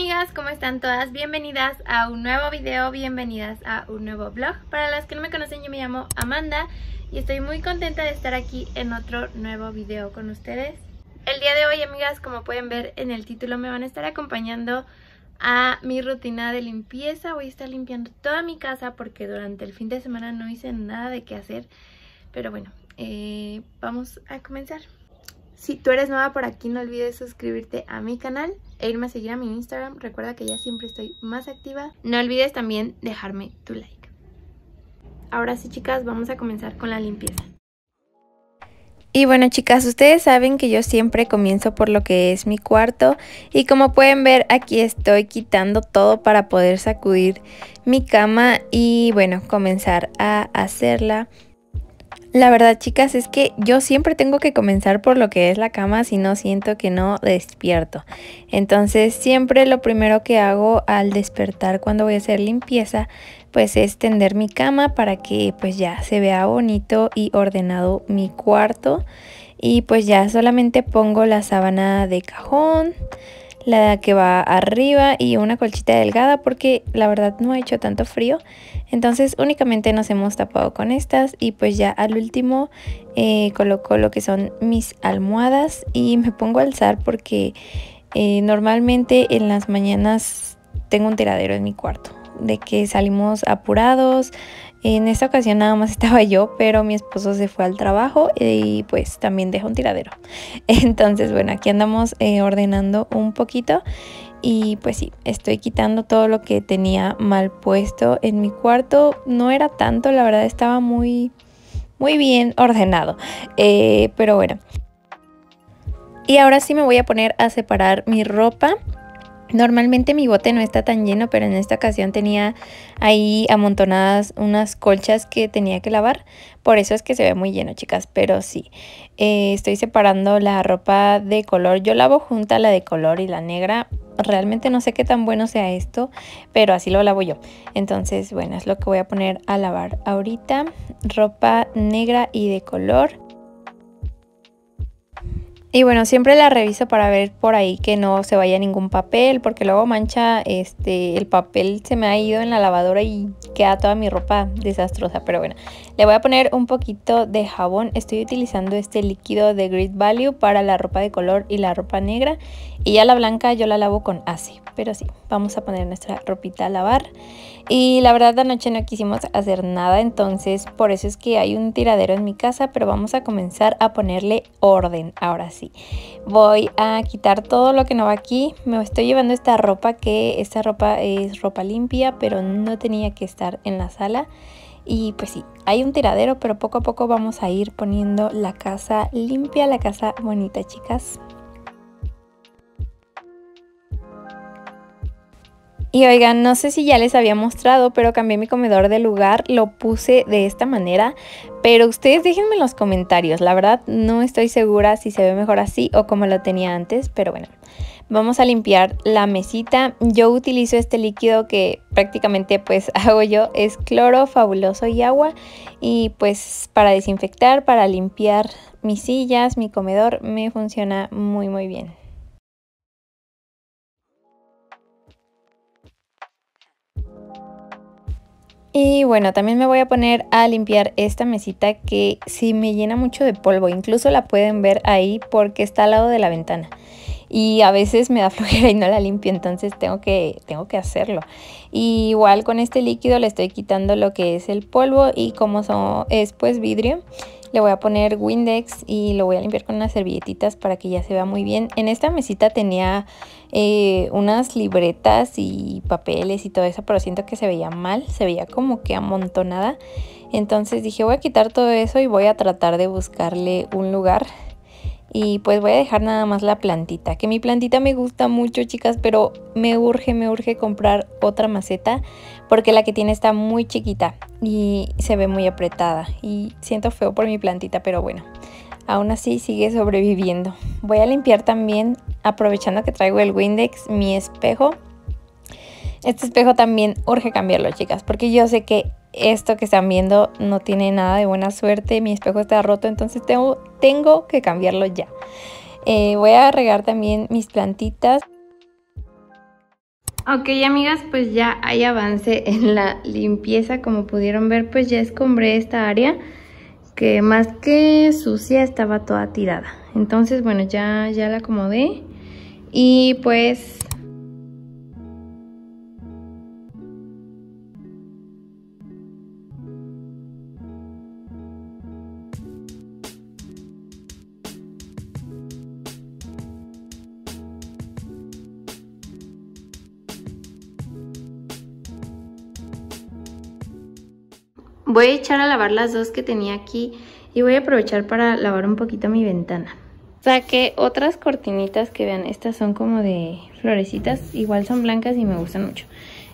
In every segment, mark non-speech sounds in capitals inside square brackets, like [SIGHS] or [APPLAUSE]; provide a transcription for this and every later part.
Amigas, ¿cómo están todas? Bienvenidas a un nuevo video, bienvenidas a un nuevo vlog. Para las que no me conocen, yo me llamo Amanda y estoy muy contenta de estar aquí en otro nuevo video con ustedes. El día de hoy, amigas, como pueden ver en el título, me van a estar acompañando a mi rutina de limpieza. Voy a estar limpiando toda mi casa porque durante el fin de semana no hice nada de qué hacer. Pero bueno, eh, vamos a comenzar. Si tú eres nueva por aquí, no olvides suscribirte a mi canal e irme a seguir a mi Instagram. Recuerda que ya siempre estoy más activa. No olvides también dejarme tu like. Ahora sí, chicas, vamos a comenzar con la limpieza. Y bueno chicas, ustedes saben que yo siempre comienzo por lo que es mi cuarto y como pueden ver aquí estoy quitando todo para poder sacudir mi cama y bueno, comenzar a hacerla. La verdad, chicas, es que yo siempre tengo que comenzar por lo que es la cama si no siento que no despierto. Entonces, siempre lo primero que hago al despertar cuando voy a hacer limpieza, pues es tender mi cama para que pues ya se vea bonito y ordenado mi cuarto. Y pues ya solamente pongo la sábana de cajón, la que va arriba y una colchita delgada porque la verdad no ha hecho tanto frío. Entonces únicamente nos hemos tapado con estas y pues ya al último eh, coloco lo que son mis almohadas y [LAUGHS] me pongo a alzar porque eh, normalmente en las mañanas tengo un tiradero en mi cuarto de que salimos apurados. En esta ocasión nada más estaba [LAUGHS] yo, pero mi esposo se fue al trabajo y pues también dejó un tiradero. [LAUGHS] Entonces, bueno, aquí andamos eh, ordenando un poquito y pues sí, estoy quitando todo lo que tenía mal puesto en mi cuarto. No era tanto, la verdad estaba muy, muy bien ordenado. Eh, pero bueno. Y ahora sí me voy a poner a separar mi ropa. Normalmente mi bote no está tan lleno, pero en esta ocasión tenía ahí amontonadas unas colchas que tenía que lavar. Por eso es que se ve muy lleno, chicas, pero sí. Eh, estoy separando la ropa de color. Yo lavo junta la de color y la negra. Realmente no sé qué tan bueno sea esto, pero así lo lavo yo. Entonces, bueno, es lo que voy a poner a lavar ahorita. Ropa negra y de color. Y bueno, siempre la reviso para ver por ahí que no se vaya ningún papel, porque luego mancha, este, el papel se me ha ido en la lavadora y queda toda mi ropa desastrosa. Pero bueno, le voy a poner un poquito de jabón. Estoy utilizando este líquido de Grid Value para la ropa de color y la ropa negra. Y ya la blanca yo la lavo con ACI. Pero sí, vamos a poner nuestra ropita a lavar. Y la verdad anoche no quisimos hacer nada, entonces por eso es que hay un tiradero en mi casa, pero vamos a comenzar a ponerle orden ahora sí. Voy a quitar todo lo que no va aquí. Me estoy llevando esta ropa que esta ropa es ropa limpia, pero no tenía que estar en la sala. Y pues sí, hay un tiradero, pero poco a poco vamos a ir poniendo la casa limpia, la casa bonita, chicas. Y oigan, no sé si ya les había mostrado, pero cambié mi comedor de lugar, lo puse de esta manera, pero ustedes déjenme en los comentarios, la verdad no estoy segura si se ve mejor así o como lo tenía antes, pero bueno. Vamos a limpiar la mesita. Yo utilizo este líquido que prácticamente pues [LAUGHS] hago yo, es cloro, fabuloso y agua. Y pues para desinfectar, para limpiar mis sillas, mi comedor, me funciona muy muy bien. Y bueno, también me voy a poner a limpiar esta mesita que sí me llena mucho de polvo. Incluso la pueden ver ahí porque está al lado de la ventana. Y a veces me da [LAUGHS] flojera y no la limpio, entonces tengo que, tengo que hacerlo. Y igual con este líquido le estoy quitando lo que es el polvo y como son, es pues vidrio, le voy a poner Windex y lo voy a limpiar con unas servilletitas para que ya se vea muy bien. En esta mesita tenía eh, unas libretas y papeles y todo eso, pero siento que se veía mal, se veía como que amontonada. Entonces dije voy a quitar todo eso y voy a tratar de buscarle un lugar y pues voy a dejar nada más la plantita, que mi plantita me gusta mucho chicas, pero me urge, me urge comprar otra maceta porque la que tiene está muy chiquita y se ve muy apretada y siento feo por mi plantita, pero bueno, aún así sigue sobreviviendo. Voy a limpiar también, aprovechando que traigo el Windex, mi espejo. Este espejo también urge cambiarlo chicas, porque yo sé que esto que están viendo no tiene nada de buena suerte, mi espejo está roto, entonces tengo, tengo que cambiarlo ya. Eh, voy a regar también mis plantitas. Ok, amigas, pues ya hay avance [LAUGHS] en la limpieza. Como pudieron ver, pues ya escombré esta área que más que sucia estaba toda tirada. Entonces, bueno, ya, ya la acomodé y pues Voy a echar a lavar las dos que tenía aquí y voy a aprovechar para lavar un poquito mi ventana. Saqué otras cortinitas que vean, estas son como de florecitas, igual son blancas y me gustan mucho.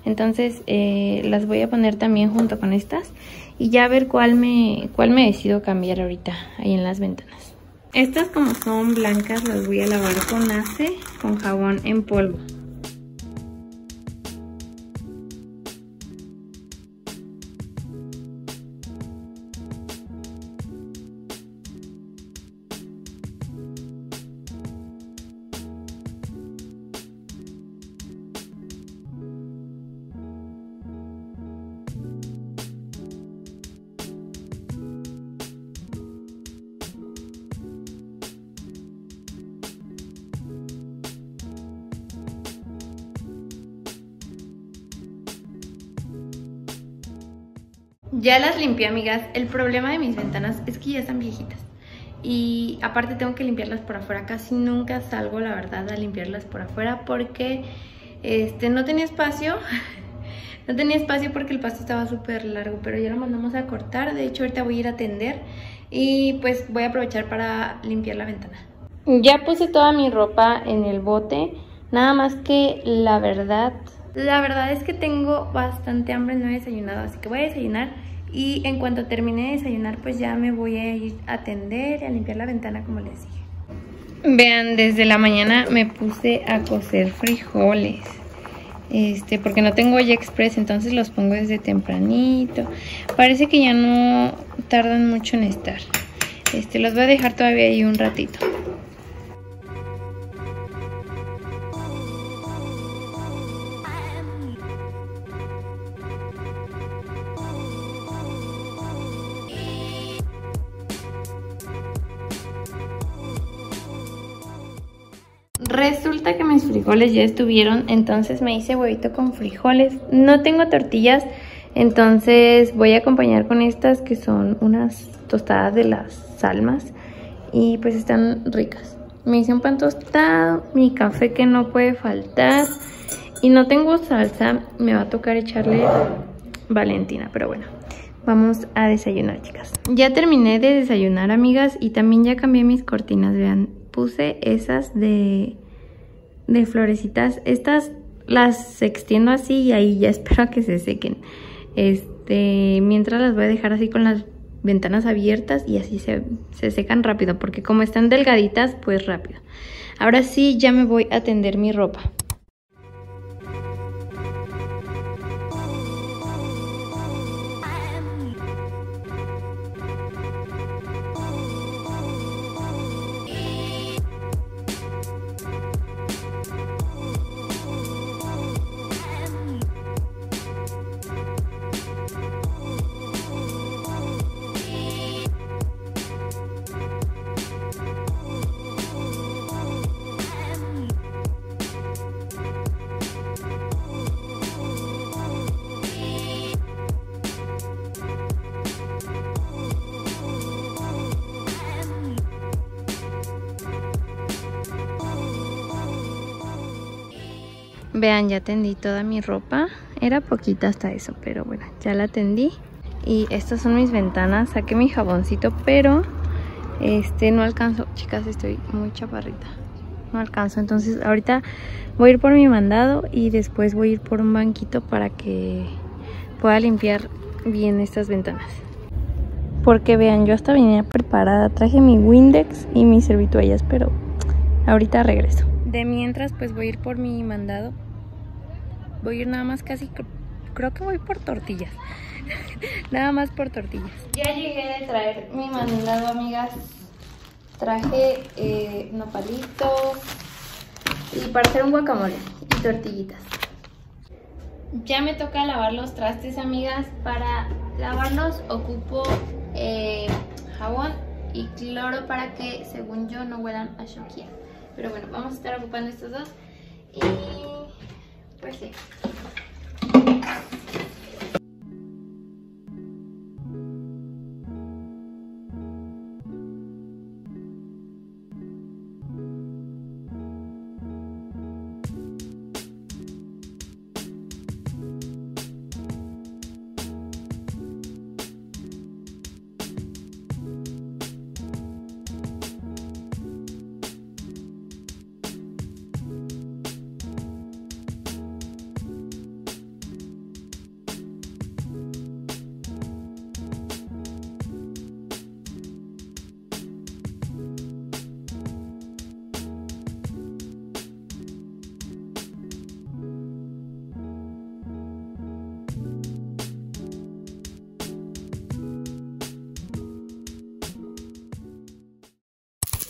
Entonces eh, las voy a poner también junto con estas y ya ver cuál me, cuál me decido cambiar ahorita ahí en las ventanas. Estas como son blancas las voy a lavar con ace, con jabón en polvo. Ya las limpié, amigas. El problema de mis ventanas es que ya están viejitas. Y aparte tengo que limpiarlas por afuera. Casi nunca salgo, la verdad, a limpiarlas por afuera porque este, no tenía espacio. [LAUGHS] no tenía espacio porque el pasto estaba súper largo, pero ya lo mandamos a cortar. De hecho, ahorita voy a ir a atender y pues voy a aprovechar para limpiar la ventana. Ya puse toda mi ropa en el bote. Nada más que la verdad la verdad es que tengo bastante hambre, no he desayunado, así que voy a desayunar y en cuanto termine de desayunar pues ya me voy a ir a atender y a limpiar la ventana como les dije. Vean, desde la mañana me puse a cocer frijoles. Este, porque no tengo olla express, entonces los pongo desde tempranito. Parece que ya no tardan mucho en estar. Este, los voy a dejar todavía ahí un ratito. Resulta que mis frijoles ya estuvieron, entonces me hice huevito con frijoles. No tengo tortillas, entonces voy a acompañar con estas que son unas tostadas de las salmas y pues están ricas. Me hice un pan tostado, mi café que no puede faltar y no tengo salsa, me va a tocar echarle Valentina, pero bueno. Vamos a desayunar, chicas. Ya terminé de desayunar, amigas, y también ya cambié mis cortinas, vean. Puse esas de de florecitas. Estas las extiendo así y ahí ya [LAUGHS] espero que se sequen. Este, mientras las voy a dejar así con las ventanas abiertas y así se, se secan rápido porque como están delgaditas, pues rápido. Ahora sí ya me voy a tender mi ropa. Vean, ya tendí toda mi ropa. Era poquita hasta eso, pero bueno, ya la tendí. Y estas son mis ventanas. Saqué mi jaboncito, pero este no alcanzo. Chicas, estoy muy chaparrita. No alcanzo. Entonces ahorita voy a ir por mi mandado y después voy a ir por un banquito para que pueda limpiar bien estas ventanas. Porque vean, yo hasta venía preparada. Traje mi Windex y mis servituallas, pero ahorita regreso. De mientras, pues voy a ir por mi mandado Voy a ir nada más casi, creo que voy por tortillas. [LAUGHS] nada más por tortillas. Ya llegué de traer mi mandado, amigas. Traje eh, nopalitos y para hacer un guacamole y tortillitas. Ya me toca lavar los trastes, amigas. Para lavarlos ocupo eh, jabón y cloro para que, según yo, no huelan a Shokia. Pero bueno, vamos a estar ocupando estos dos. Y pues sí.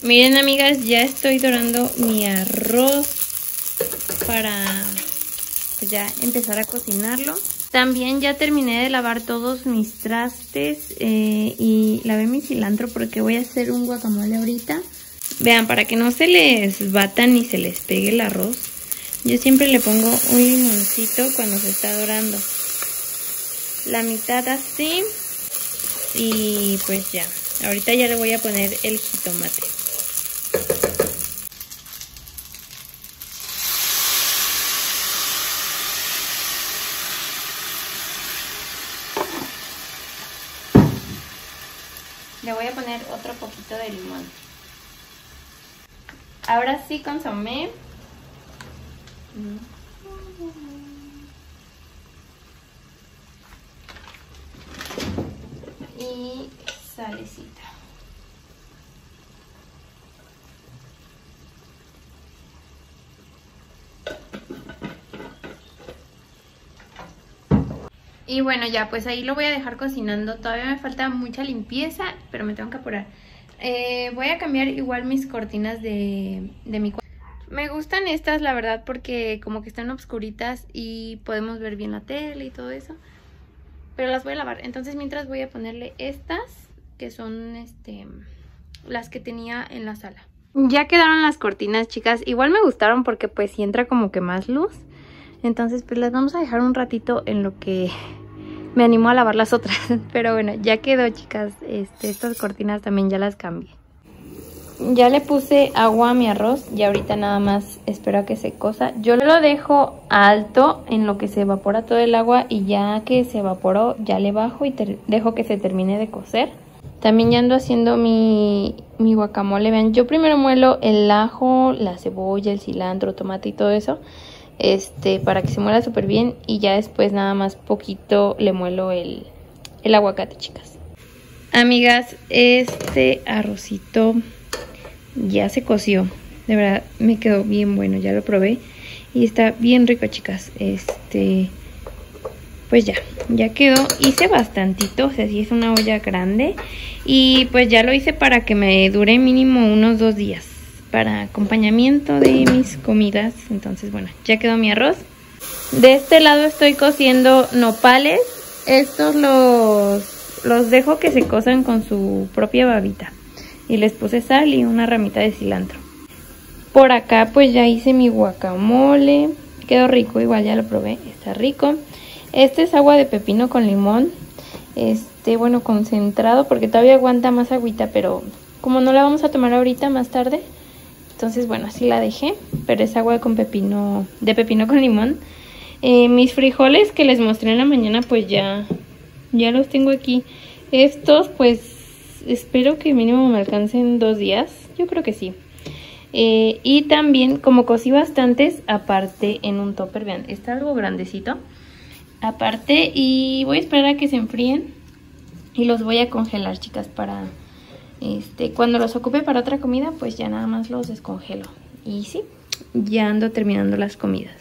Miren amigas, ya estoy dorando mi arroz para pues, ya empezar a cocinarlo. También ya terminé de lavar todos mis trastes eh, y lavé mi cilantro porque voy a hacer un guacamole ahorita. Vean, para que no se les bata ni se les pegue el arroz, yo siempre le pongo un limoncito cuando se está dorando. La mitad así y pues ya. Ahorita ya le voy a poner el jitomate. Le voy a poner otro de limón. Ahora sí consomé. Y salecita. Y bueno, ya pues ahí lo voy a dejar cocinando. Todavía me falta mucha limpieza, pero me tengo que apurar. Eh, voy a cambiar igual mis cortinas de, de mi cuarto. Me gustan estas, la verdad, porque como que están obscuritas y podemos ver bien la tele y todo eso. Pero las voy a lavar. Entonces mientras voy a ponerle estas, que son este las que tenía en la sala. Ya quedaron las cortinas, chicas. Igual me gustaron porque pues sí entra como que más luz. Entonces pues las vamos a dejar un ratito en lo que me animó a lavar las otras. [LAUGHS] Pero bueno, ya quedó chicas. Este, estas cortinas también ya las cambié. Ya le puse agua a mi arroz y ahorita nada más espero a que se cosa. Yo lo dejo alto en lo que se evapora todo el agua y ya que se evaporó ya le bajo y dejo que se termine de cocer. También ya ando haciendo mi, mi guacamole. Vean, yo primero muelo el ajo, la cebolla, el cilantro, tomate y todo eso este para que se muela súper bien y ya después nada más poquito le muelo el, el aguacate chicas. Amigas este arrocito ya se coció. De verdad me quedó bien bueno ya lo probé y está bien rico chicas. Este pues ya, ya quedó, hice bastantito, o sea, sí es una olla grande y pues ya lo hice para que me dure mínimo unos dos días para acompañamiento de mis comidas. Entonces, bueno, ya quedó mi arroz. De este lado estoy cociendo nopales. Estos los, los dejo que se cosan con su propia babita. Y les puse sal y una ramita de cilantro. Por acá pues ya hice mi guacamole. Quedó rico, igual ya lo probé, está rico. Este es agua de pepino con limón. Este, bueno, concentrado porque todavía aguanta más agüita, pero como no la vamos a tomar ahorita, más tarde, entonces, bueno, así la dejé, pero es agua con pepino, de pepino con limón. Eh, mis frijoles que les mostré en la mañana, pues ya, ya los tengo aquí. Estos, pues, espero que mínimo me alcancen dos días. Yo creo que sí. Eh, y también, como cocí bastantes, aparte en un topper, vean, está algo grandecito. Aparte, y voy a esperar a que se enfríen. Y los voy a congelar, chicas, para este, cuando los ocupe para otra comida, pues ya nada más los descongelo. Y sí, ya ando terminando las comidas.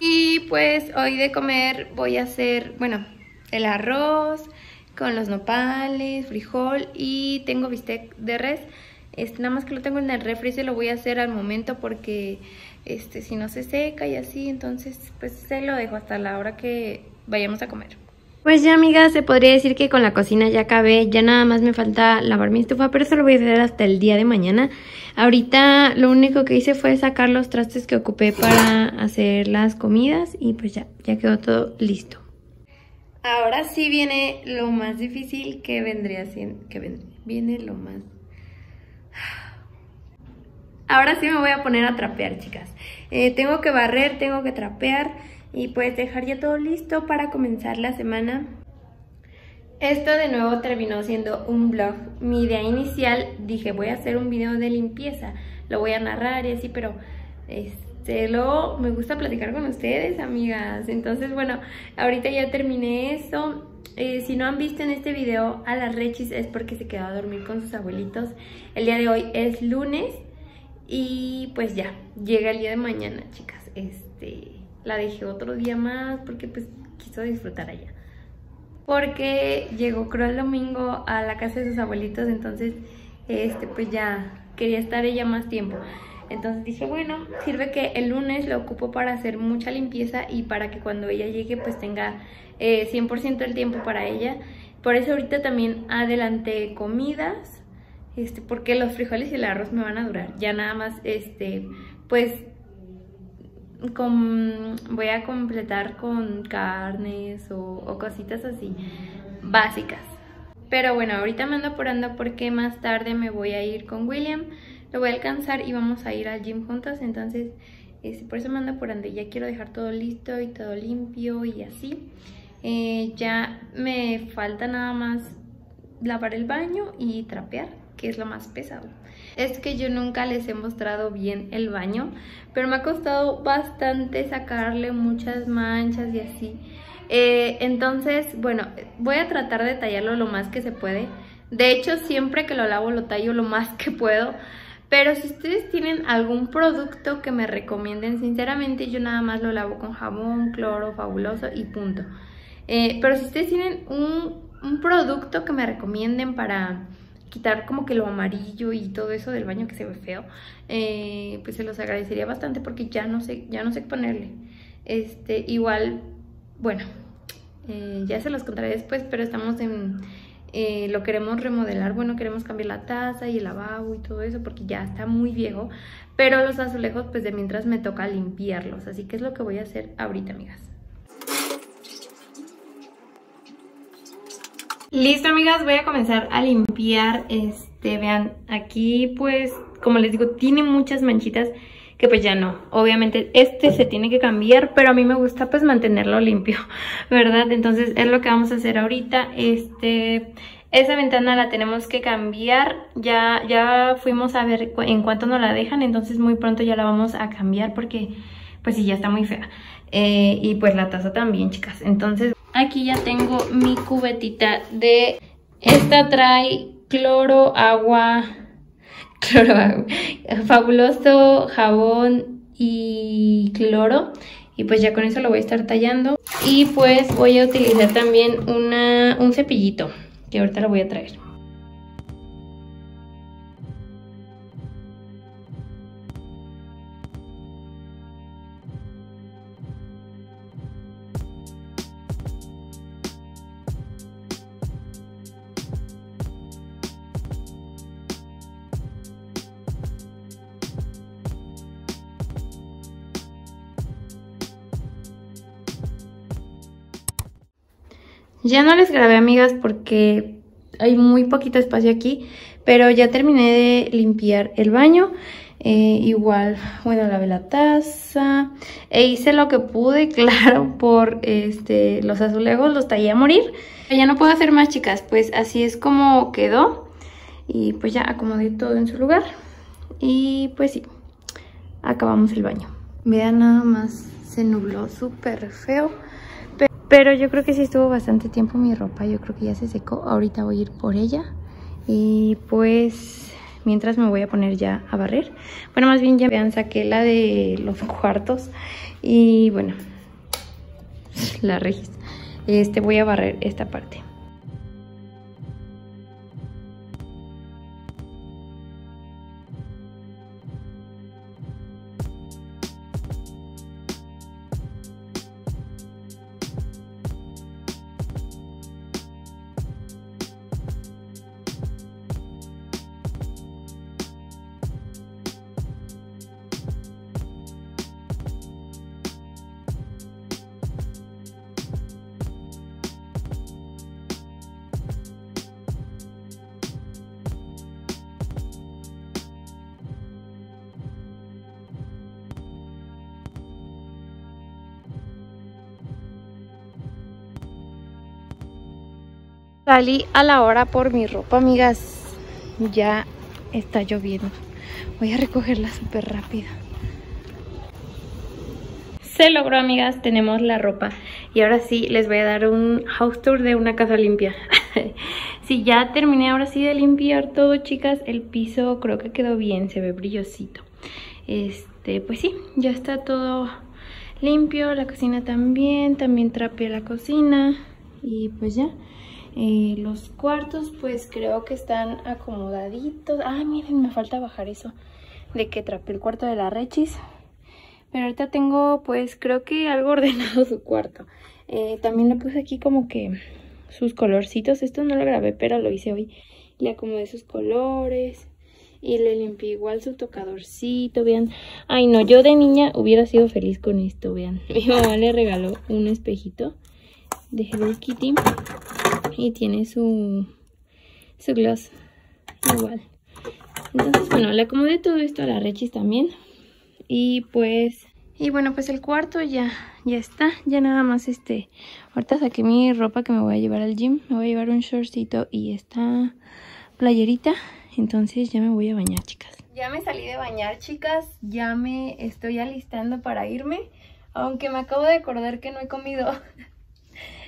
Y pues hoy de comer voy a hacer, bueno, el arroz con los nopales, frijol y tengo bistec de res. Este, nada más que lo tengo en el refri, se lo voy a hacer al momento porque este, si no se seca y así, entonces pues se lo dejo hasta la hora que vayamos a comer. Pues ya amigas, se podría decir que con la cocina ya acabé, ya nada más me falta lavar mi estufa, pero eso lo voy a hacer hasta el día de mañana. Ahorita lo único que hice fue sacar los trastes que ocupé para hacer las comidas y pues ya, ya quedó todo listo. Ahora sí viene lo más difícil que vendría siendo, que viene lo más... [SIGHS] Ahora sí me voy a poner a trapear, chicas. Eh, tengo que barrer, tengo que trapear y pues dejar ya todo listo para comenzar la semana. Esto de nuevo terminó siendo un vlog. Mi idea inicial dije voy a hacer un video de limpieza, lo voy a narrar y así, pero este, luego me gusta platicar con ustedes, amigas. Entonces, bueno, ahorita ya terminé esto. Eh, si no han visto en este video a la Rechis es porque se quedó a dormir con sus abuelitos. El día de hoy es lunes y pues ya, llega el día de mañana, chicas. Este, la dejé otro día más porque pues quiso disfrutar allá. Porque llegó creo el domingo a la casa de sus abuelitos, entonces este pues ya quería estar ella más tiempo. Entonces dije, bueno, sirve que el lunes lo ocupo para hacer mucha limpieza y para que cuando ella llegue pues tenga 100% eh, del tiempo para ella. Por eso ahorita también adelanté comidas, este, porque los frijoles y el arroz me van a durar. Ya nada más, este, pues voy a completar con carnes o, cositas así básicas. Pero bueno, ahorita me ando apurando porque más tarde me voy a ir con William. Lo voy a alcanzar y vamos a ir al gym juntos. Entonces, este, por eso me ando apurando. Ya quiero dejar todo listo y todo limpio y así. Eh, ya me falta nada más lavar el baño y trapear, que es lo más pesado es que yo nunca les he mostrado bien el baño, pero me ha costado bastante sacarle muchas manchas y así. Eh, entonces, bueno, voy a tratar de tallarlo lo más que se puede. De hecho, siempre que lo lavo lo tallo lo más que puedo. Pero si ustedes tienen algún producto que me recomienden, sinceramente yo nada más lo lavo con jabón, cloro, fabuloso y punto. Eh, pero si ustedes tienen un, un producto que me recomienden para quitar como que lo amarillo y todo eso del baño que se ve feo, eh, pues se los agradecería bastante porque ya no sé, ya no sé qué ponerle. Este, igual, bueno, eh, ya se los contaré después, pero estamos en, eh, lo queremos remodelar, bueno, queremos cambiar la taza y el lavabo y todo eso porque ya está muy viejo, pero los azulejos pues de mientras me toca limpiarlos, así que es lo que voy a hacer ahorita, amigas. Listo, amigas, voy a comenzar a limpiar, este, vean, aquí pues, como les digo, tiene muchas manchitas que pues ya no, obviamente este se tiene que cambiar, pero a mí me gusta pues mantenerlo limpio, [LAUGHS] ¿verdad? Entonces es lo que vamos a hacer ahorita, este, esa ventana la tenemos que cambiar, ya, ya fuimos a ver en cuánto nos la dejan, entonces muy pronto ya la vamos a cambiar porque pues sí, ya está muy fea. Eh, y pues la taza también, chicas, entonces Aquí ya tengo mi cubetita de... Esta trae cloro, agua, [LAUGHS] cloro, fabuloso jabón y cloro. Y pues ya con eso lo voy a estar tallando. Y pues voy a utilizar también una, un cepillito, que ahorita lo voy a traer. Ya no les grabé, amigas, porque hay muy poquito espacio aquí, pero ya terminé de limpiar el baño. Eh, igual, bueno, lavé la taza e hice lo que pude, [LAUGHS] claro, por este los azulejos, los tallé a morir. Ya no puedo hacer más, chicas, pues así es como quedó. Y pues ya acomodé todo en su lugar. Y pues sí, acabamos el baño. Vean nada más, se nubló súper feo. Pero yo creo que sí estuvo bastante tiempo mi ropa. Yo creo que ya se secó. Ahorita voy a ir por ella. Y pues mientras me voy a poner ya a barrer. Bueno, más bien ya vean, saqué la de los cuartos. Y bueno, la regis. Este, voy a barrer esta parte. Salí a la hora por mi ropa, amigas. Ya está lloviendo. Voy a recogerla súper rápido. Se logró, amigas. Tenemos la ropa. Y ahora sí, les voy a dar un house tour de una casa limpia. [LAUGHS] sí, ya terminé ahora sí de limpiar todo, chicas. El piso creo que quedó bien. Se ve brillosito. Este, pues sí, ya está todo limpio. La cocina también. También trapeé la cocina. Y pues ya. Los cuartos pues creo que están acomodaditos. Ah, miren, me falta bajar eso de que trapé el cuarto de la Rechis. Pero ahorita tengo pues creo que algo [LAUGHS] ordenado su cuarto. Eh, también le puse aquí como que sus colorcitos. Esto no lo grabé pero lo hice hoy. Le acomodé sus colores. Y le limpié igual su tocadorcito, vean. Ay, no, yo de niña hubiera sido feliz con esto, vean. [LAUGHS] Mi mamá le regaló un espejito de Hello Kitty y tiene su, su gloss igual. Entonces, bueno, le acomodé todo esto a la Rechis también. Y pues, y bueno, pues el cuarto ya, ya está. Ya nada más este, ahorita saqué mi ropa que me voy a llevar al gym. Me voy a llevar un shortcito y esta playerita. Entonces ya me voy a bañar, chicas. Ya me salí de bañar, chicas. Ya me estoy alistando para irme. Aunque me acabo de acordar que no he comido. [LAUGHS]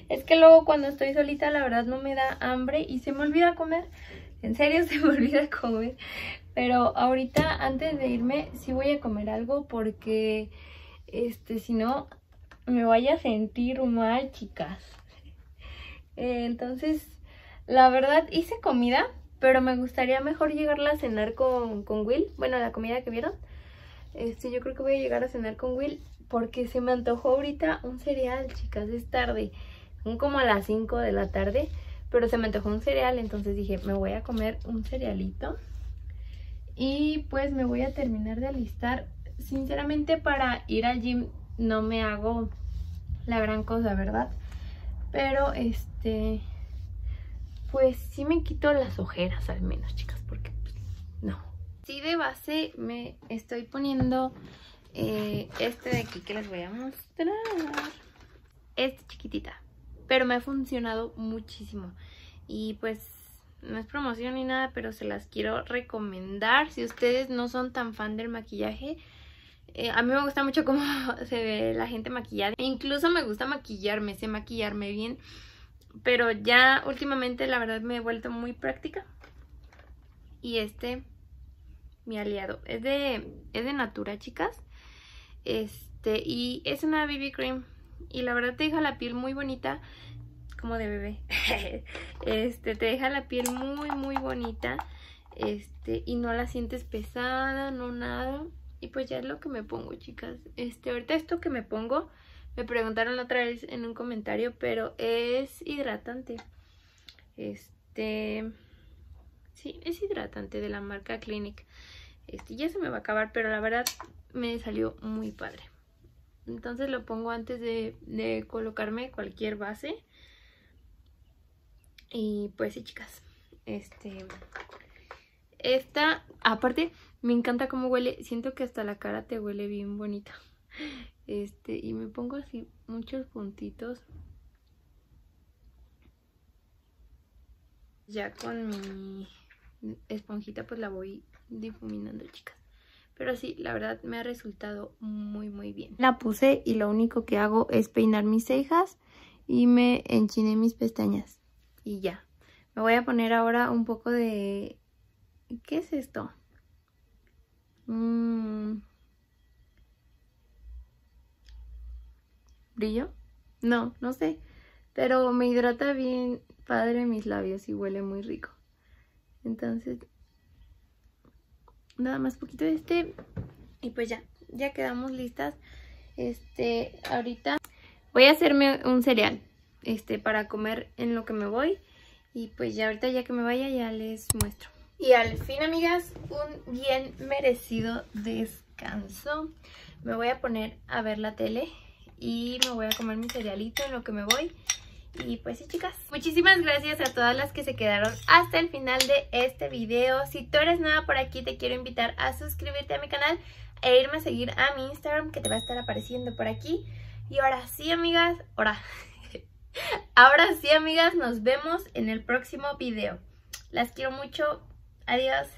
Es que luego cuando estoy solita la verdad no me da hambre y se me olvida comer. En serio [LAUGHS] se me olvida comer. Pero ahorita antes de irme sí voy a comer algo porque este si no me vaya a sentir mal, chicas. Entonces, la verdad hice comida, pero me gustaría mejor llegarla a cenar con, con Will. Bueno, la comida que vieron. Este, yo creo que voy a llegar a cenar con Will porque se me antojó ahorita un cereal, chicas, es tarde como a las 5 de la tarde, pero se me antojó un cereal, entonces dije, me voy a comer un cerealito. Y pues me voy a terminar de alistar. Sinceramente para ir al gym no me hago la gran cosa, ¿verdad? Pero este, pues sí me quito las ojeras al menos, chicas, porque pues, no. Sí de base me estoy poniendo eh, este de aquí que les voy a mostrar. Este chiquitita pero me ha funcionado muchísimo. Y pues no es promoción ni nada, pero se las quiero recomendar. Si ustedes no son tan fan del maquillaje, eh, a mí me gusta mucho cómo [LAUGHS] se ve la gente maquillada. Incluso me gusta maquillarme, sé maquillarme bien. Pero ya últimamente la verdad me he vuelto muy práctica. Y este, mi aliado, es de, es de Natura, chicas. Este, y es una BB Cream y la verdad te deja la piel muy bonita como de bebé. [LAUGHS] Este te deja la piel muy muy bonita este y no la sientes pesada no nada. Y pues ya es lo que me pongo chicas. Este ahorita esto que me pongo me preguntaron otra vez en un comentario pero es hidratante. Este sí es hidratante de la marca Clinic este ya se me va a acabar pero la verdad me salió muy padre entonces lo pongo antes de, colocarme cualquier base. Y pues sí, chicas. Este. Esta, aparte, me encanta cómo huele. Siento que hasta la cara te huele bien bonita. Este, y me pongo así muchos puntitos. Ya con mi esponjita pues la voy difuminando, chicas. Pero sí, la verdad me ha resultado muy muy bien. La puse y lo único que hago es peinar mis cejas y me enchiné mis pestañas. Y ya. Me voy a poner ahora un poco de... ¿Qué es esto? Mm. ¿Brillo? No, no sé. Pero me hidrata bien padre mis labios y huele muy rico. Entonces nada más poquito de este y pues ya, ya quedamos listas. Este, ahorita voy a hacerme un cereal, este, para comer en lo que me voy. Y pues ya ahorita ya que me vaya ya les muestro. Y al fin, amigas, un bien merecido descanso. Me voy a poner a ver la tele y me voy a comer mi cerealito en lo que me voy. Y pues sí chicas, muchísimas gracias a todas las que se quedaron hasta el final de este video. Si tú eres nueva por aquí te quiero invitar a suscribirte a mi canal e irme a seguir a mi Instagram que te va a estar apareciendo por aquí. Y ahora sí amigas, ahora [LAUGHS] ahora sí, amigas, nos vemos en el próximo video. Las quiero mucho. Adiós.